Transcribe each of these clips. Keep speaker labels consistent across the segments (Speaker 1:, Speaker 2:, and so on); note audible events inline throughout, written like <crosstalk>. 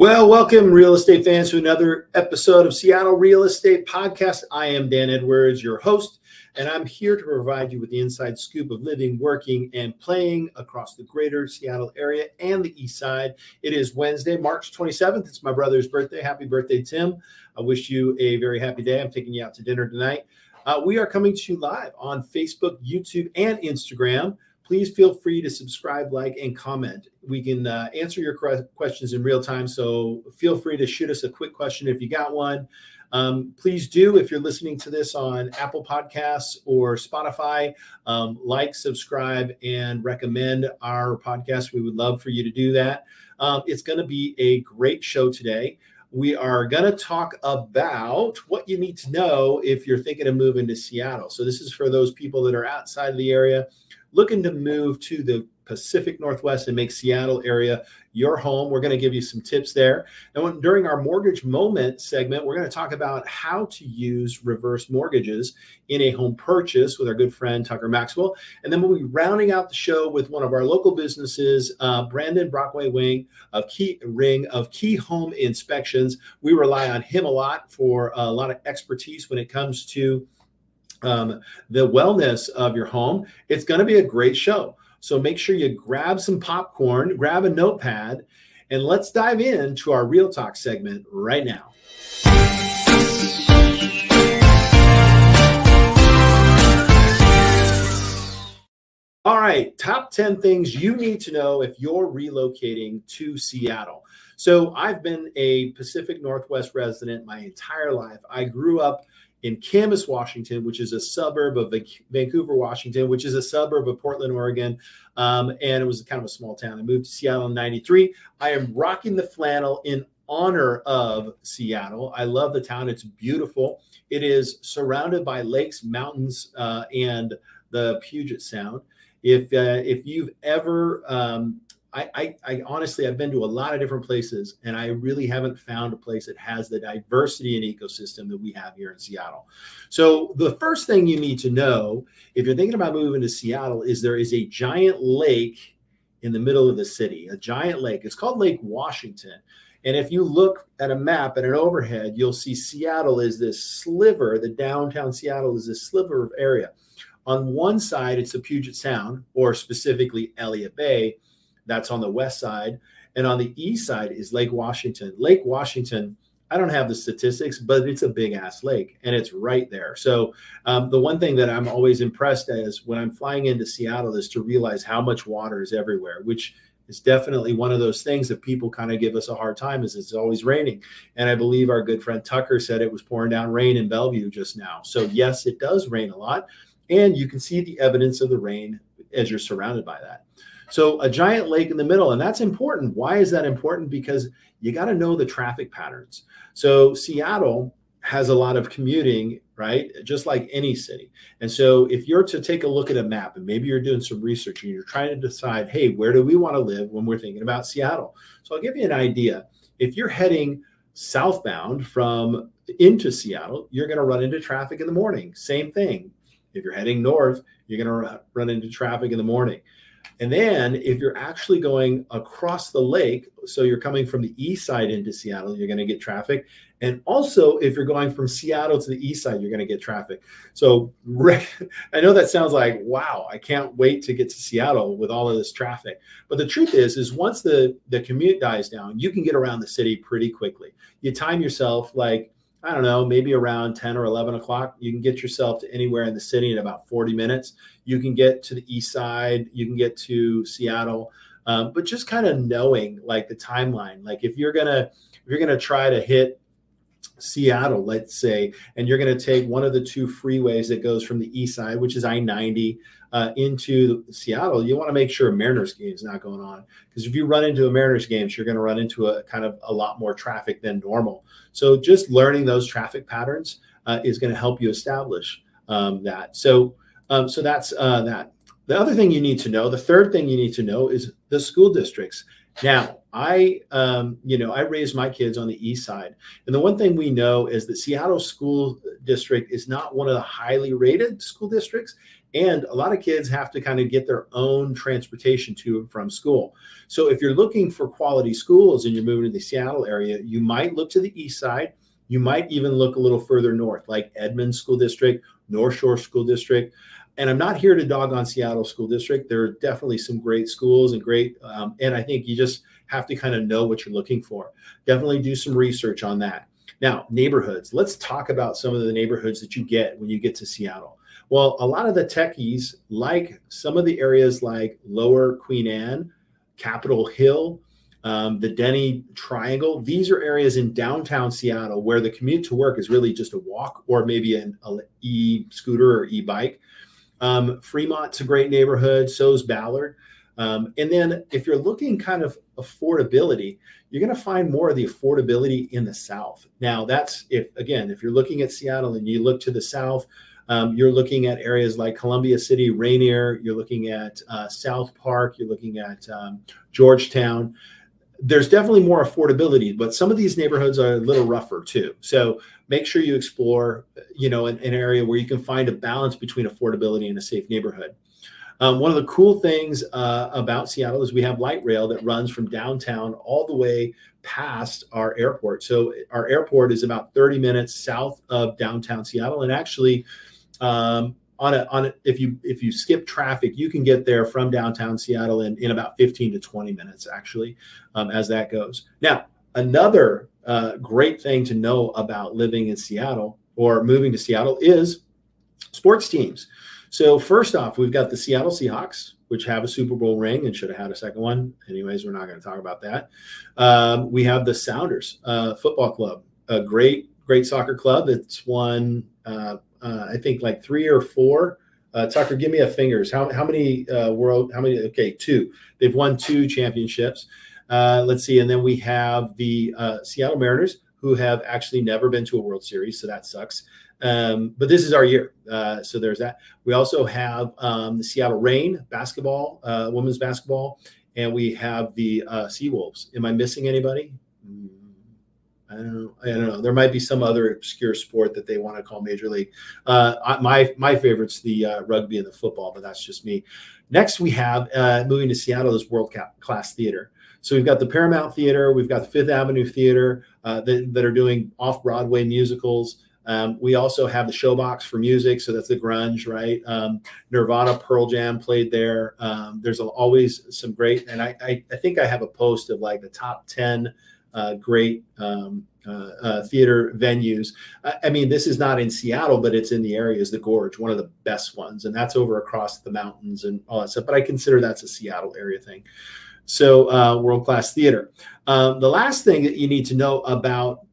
Speaker 1: Well, welcome, real estate fans, to another episode of Seattle Real Estate Podcast. I am Dan Edwards, your host, and I'm here to provide you with the inside scoop of living, working, and playing across the greater Seattle area and the east side. It is Wednesday, March 27th. It's my brother's birthday. Happy birthday, Tim. I wish you a very happy day. I'm taking you out to dinner tonight. Uh, we are coming to you live on Facebook, YouTube, and Instagram please feel free to subscribe, like, and comment. We can uh, answer your questions in real time. So feel free to shoot us a quick question if you got one. Um, please do, if you're listening to this on Apple Podcasts or Spotify, um, like, subscribe, and recommend our podcast. We would love for you to do that. Um, it's going to be a great show today. We are going to talk about what you need to know if you're thinking of moving to Seattle. So, this is for those people that are outside of the area looking to move to the Pacific Northwest and make Seattle area your home. We're going to give you some tips there. And during our mortgage moment segment, we're going to talk about how to use reverse mortgages in a home purchase with our good friend Tucker Maxwell. And then we'll be rounding out the show with one of our local businesses, uh, Brandon Brockway Wing of Key Ring of Key Home Inspections. We rely on him a lot for a lot of expertise when it comes to um, the wellness of your home. It's going to be a great show. So make sure you grab some popcorn, grab a notepad, and let's dive into our Real Talk segment right now. All right, top 10 things you need to know if you're relocating to Seattle. So, I've been a Pacific Northwest resident my entire life. I grew up in Camas, Washington, which is a suburb of Vancouver, Washington, which is a suburb of Portland, Oregon. Um, and it was kind of a small town. I moved to Seattle in 93. I am rocking the flannel in honor of Seattle. I love the town. It's beautiful. It is surrounded by lakes, mountains, uh, and the Puget Sound. If uh, if you've ever um, I, I, I, honestly, I've been to a lot of different places, and I really haven't found a place that has the diversity and ecosystem that we have here in Seattle. So, the first thing you need to know if you're thinking about moving to Seattle is there is a giant lake in the middle of the city, a giant lake. It's called Lake Washington. And if you look at a map at an overhead, you'll see Seattle is this sliver, the downtown Seattle is this sliver of area. On one side, it's the Puget Sound, or specifically Elliott Bay that's on the west side. And on the east side is Lake Washington. Lake Washington, I don't have the statistics, but it's a big ass lake and it's right there. So, um, the one thing that I'm always impressed as when I'm flying into Seattle is to realize how much water is everywhere, which is definitely one of those things that people kind of give us a hard time is it's always raining. And I believe our good friend Tucker said it was pouring down rain in Bellevue just now. So, yes, it does rain a lot. And you can see the evidence of the rain as you're surrounded by that. So a giant lake in the middle, and that's important. Why is that important? Because you got to know the traffic patterns. So Seattle has a lot of commuting, right? Just like any city. And so if you're to take a look at a map and maybe you're doing some research and you're trying to decide, hey, where do we want to live when we're thinking about Seattle? So I'll give you an idea. If you're heading southbound from into Seattle, you're going to run into traffic in the morning. Same thing. If you're heading north, you're going to run into traffic in the morning. And then if you're actually going across the lake, so you're coming from the east side into Seattle, you're going to get traffic. And also, if you're going from Seattle to the east side, you're going to get traffic. So <laughs> I know that sounds like, wow, I can't wait to get to Seattle with all of this traffic. But the truth is, is once the, the commute dies down, you can get around the city pretty quickly. You time yourself like, I don't know, maybe around 10 or 11 o'clock. You can get yourself to anywhere in the city in about 40 minutes. You can get to the east side, you can get to Seattle. Um, but just kind of knowing like the timeline, like if you're gonna if you're gonna try to hit Seattle, let's say, and you're going to take one of the two freeways that goes from the east side, which is I 90, uh, into Seattle, you want to make sure a Mariners game is not going on. Because if you run into a Mariners game, you're going to run into a kind of a lot more traffic than normal. So just learning those traffic patterns uh, is going to help you establish um, that. So, um, so that's uh, that. The other thing you need to know, the third thing you need to know is the school districts Now, I, um, you know, I raised my kids on the east side, and the one thing we know is that Seattle School District is not one of the highly rated school districts, and a lot of kids have to kind of get their own transportation to and from school. So, if you're looking for quality schools and you're moving to the Seattle area, you might look to the east side. You might even look a little further north, like Edmond School District, North Shore School District. And I'm not here to dog on Seattle School District. There are definitely some great schools and great, um, and I think you just have to kind of know what you're looking for. Definitely do some research on that. Now, neighborhoods. Let's talk about some of the neighborhoods that you get when you get to Seattle. Well, a lot of the techies like some of the areas like Lower Queen Anne, Capitol Hill, um, the Denny Triangle. These are areas in downtown Seattle where the commute to work is really just a walk or maybe an e scooter or e bike. Um, Fremont's a great neighborhood. So's Ballard. Um, and then if you're looking kind of affordability, you're going to find more of the affordability in the South. Now, that's if, again, if you're looking at Seattle and you look to the South, um, you're looking at areas like Columbia City, Rainier, you're looking at uh, South Park, you're looking at um, Georgetown. There's definitely more affordability, but some of these neighborhoods are a little rougher too. So make sure you explore, you know, an, an area where you can find a balance between affordability and a safe neighborhood. Um, one of the cool things uh, about Seattle is we have light rail that runs from downtown all the way past our airport. So our airport is about 30 minutes south of downtown Seattle, and actually, um, on a on a, if you if you skip traffic, you can get there from downtown Seattle in in about 15 to 20 minutes actually, um, as that goes. Now, another uh, great thing to know about living in Seattle or moving to Seattle is sports teams. So first off, we've got the Seattle Seahawks, which have a Super Bowl ring and should have had a second one. Anyways, we're not going to talk about that. Um, we have the Sounders uh, Football Club, a great, great soccer club that's won, uh, uh, I think, like three or four. Uh, Tucker, give me a fingers. How, how many uh, world? How many? Okay, two. They've won two championships. Uh, let's see, and then we have the Seattle Mariners, who have actually never been to a World Series, so that sucks. Um, but this is our year. Uh, so there's that. We also have um, the Seattle Reign basketball, uh, women's basketball, and we have the uh, Seawolves. Am I missing anybody? Mm, I don't know. I don't know. There might be some other obscure sport that they want to call major league. Uh, my my favorite's the uh, rugby and the football, but that's just me. Next, we have uh, moving to Seattle is world class theater. So we've got the Paramount Theater, we've got the Fifth Avenue Theater uh, that, that are doing off Broadway musicals. Um, we also have the Showbox for music, so that's the grunge, right? Um, Nirvana, Pearl Jam played there. Um, there's always some great, and I, I, I, think I have a post of like the top ten uh, great um, uh, uh, theater venues. I, mean, this is not in Seattle, but it's in the area is the Gorge, one of the best ones, and that's over across the mountains and all that stuff. But I consider that's a Seattle area thing. So, uh, world class theater. Um, the last thing that you need to know about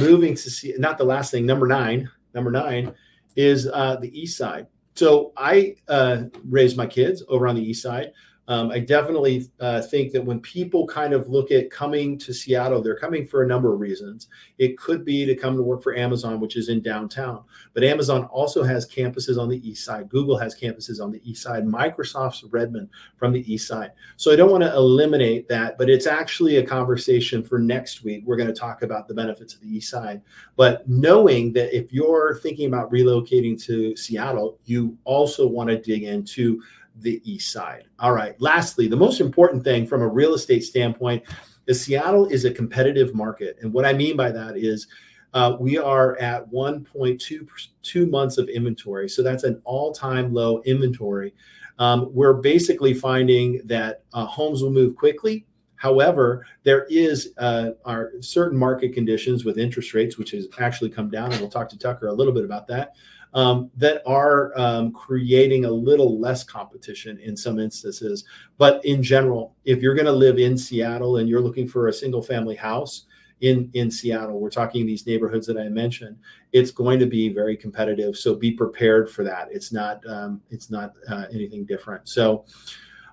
Speaker 1: moving to see not the last thing number nine number nine is uh, the east side so i uh, raised my kids over on the east side um, I definitely uh, think that when people kind of look at coming to Seattle, they're coming for a number of reasons. It could be to come to work for Amazon, which is in downtown, but Amazon also has campuses on the east side. Google has campuses on the east side. Microsoft's Redmond from the east side. So I don't want to eliminate that, but it's actually a conversation for next week. We're going to talk about the benefits of the east side. But knowing that if you're thinking about relocating to Seattle, you also want to dig into the east side. All right. Lastly, the most important thing from a real estate standpoint is Seattle is a competitive market. And what I mean by that is uh, we are at 1.2 months of inventory. So that's an all time low inventory. Um, we're basically finding that uh, homes will move quickly. However, there is uh, are certain market conditions with interest rates, which has actually come down, and we'll talk to Tucker a little bit about that um, that are um, creating a little less competition in some instances. But in general, if you're going to live in Seattle and you're looking for a single family house in, in Seattle, we're talking these neighborhoods that I mentioned, it's going to be very competitive. So be prepared for that. It's not, um, it's not uh, anything different. So,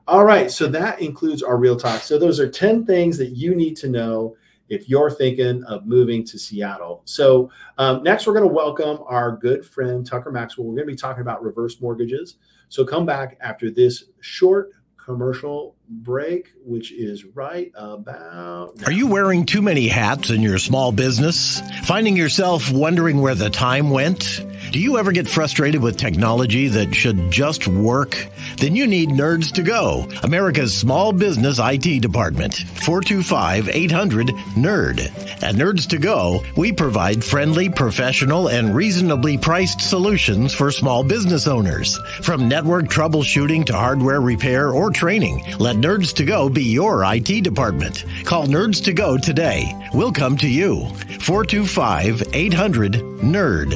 Speaker 1: all right. So that includes our real talk. So those are 10 things that you need to know if you're thinking of moving to Seattle. So um, next, we're going to welcome our good friend Tucker Maxwell. We're going to be talking about reverse mortgages. So come back after this short commercial break, which is right about.
Speaker 2: Now. Are you wearing too many hats in your small business? Finding yourself wondering where the time went? Do you ever get frustrated with technology that should just work? Then you need Nerds to Go, America's small business IT department. 425 800 NERD. At Nerds to Go, we provide friendly, professional, and reasonably priced solutions for small business owners. From network troubleshooting to hardware repair or training, let Nerds to Go be your IT department. Call Nerds to Go today. We'll come to you. 425 800 NERD.